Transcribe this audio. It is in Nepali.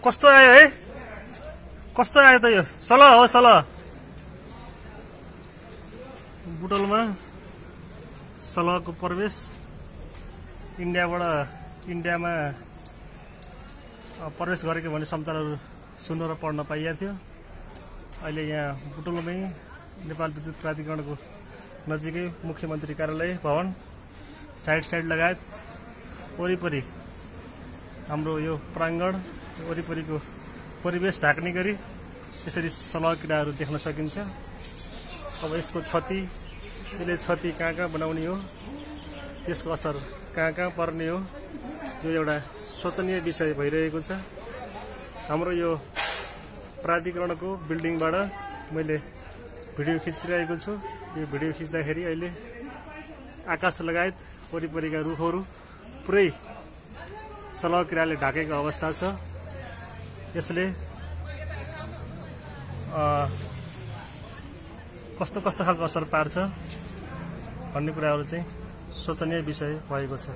कस्तो आयो है? कस्तो आयो त यो? सल हो सल। बुटोलमा सलहको प्रवेश। इन्डियाबाट इन्डियामा प्रवेश गरेको भन्ने समाचारहरू सुन्न र पढ्न पाइएको थियो। अहिले यहाँ बुटोलमै नेपाल विद्युत प्राधिकरणको नजिकै मुख्यमन्त्री कार्यालय भवन साइड साइड लगायत। वरिपरि हाम्रो यो प्राङ्गण वरिपरिको परिवेश ढाक्ने गरी यसरी सलह किराहरू देख्न सकिन्छ। अब यसको क्षति यसले क्षति कहाँ कहाँ बनाउने हो? त्यसको असर कहाँ कहाँ पर्ने हो? यो एउटा शोचनीय विषय भइरहेको छ। हाम्रो यो प्राधिकरणको बिल्डिङबाट मैले भिडियो खिचिरहेको छु। यो भिडियो खिच्दाखेरि अहिले आकाश लगायत वरिपरिका रुखहरू पुरै सलह किराले ढाकेको अवस्था छ। यसले कस्तो कस्तो खालको असर पार्छ भन्ने कुराहरू चाहिँ शोचनीय विषय भएको छ।